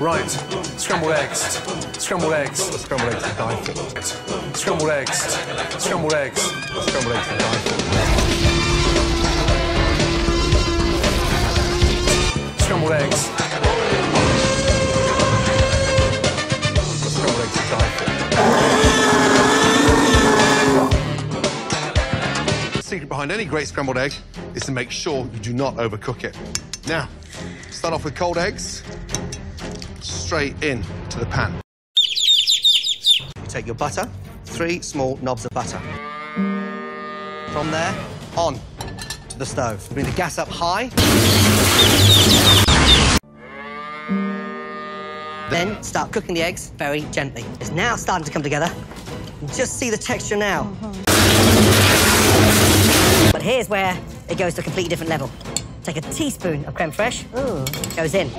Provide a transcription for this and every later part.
Right, scrambled eggs, scrambled eggs, scrambled eggs to die. Scrambled eggs, scrambled eggs, scrambled eggs die secret behind any great scrambled egg is to make sure you do not overcook it. Now, start off with cold eggs, straight in to the pan. You take your butter, three small knobs of butter. From there, on to the stove. Bring the gas up high. Then start cooking the eggs very gently. It's now starting to come together. You Just see the texture now. But here's where it goes to a completely different level. Take a teaspoon of creme fraiche, goes in.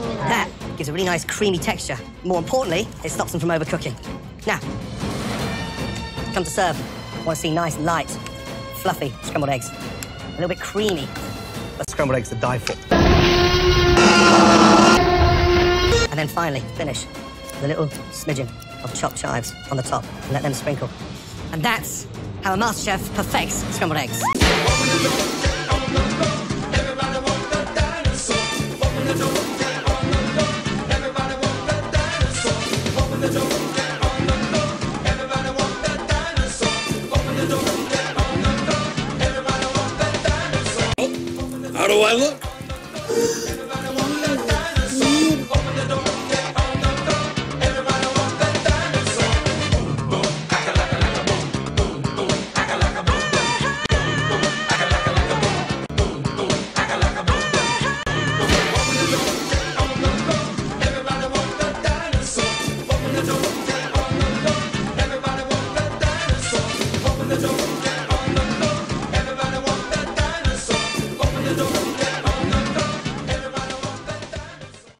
That gives a really nice creamy texture. More importantly, it stops them from overcooking. Now, come to serve. Want to see nice, light, fluffy scrambled eggs. A little bit creamy, but scrambled eggs to die for. And then finally, finish with a little smidgen of chopped chives on the top and let them sprinkle. And that's how a master chef perfects scrambled eggs. How do I look?